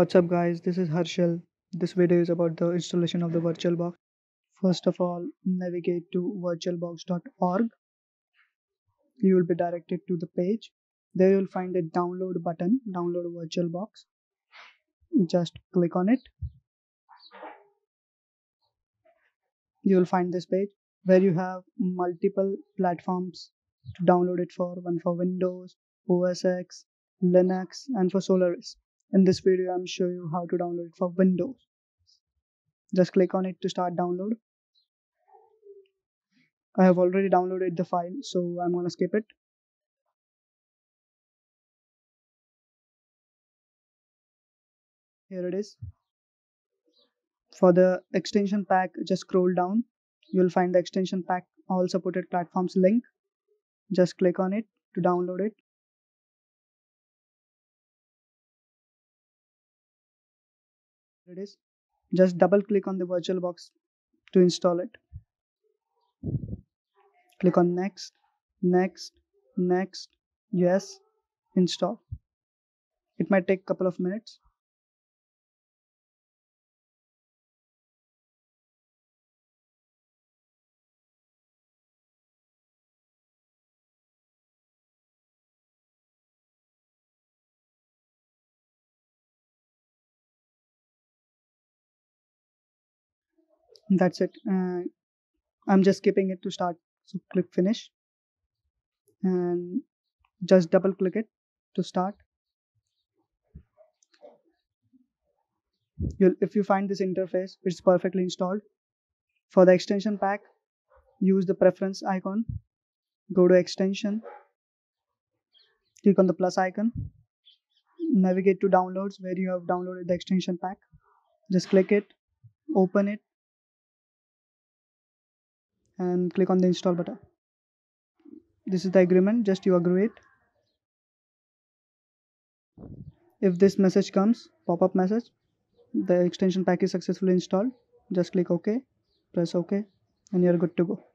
What's up guys, this is Harshal. This video is about the installation of the VirtualBox. First of all, navigate to virtualbox.org. You will be directed to the page. There you will find a download button, download VirtualBox. Just click on it. You will find this page where you have multiple platforms to download it for, one for Windows, OS X, Linux and for Solaris. In this video, I'm showing you how to download it for Windows. Just click on it to start download. I have already downloaded the file, so I'm gonna skip it. Here it is. For the extension pack, just scroll down. You'll find the extension pack all supported platforms link. Just click on it to download it. It is. Just double click on the virtualbox to install it. Click on next next next yes install. It might take a couple of minutes that's it. Uh, i'm just skipping it to start. So click finish. And just double click it to start. You'll, if you find this interface it's perfectly installed. For the extension pack use the preference icon. Go to extension. Click on the plus icon. Navigate to downloads where you have downloaded the extension pack. Just click it. Open it and click on the install button. This is the agreement just you agree it. If this message comes pop-up message the extension pack is successfully installed. Just click ok press ok and you're good to go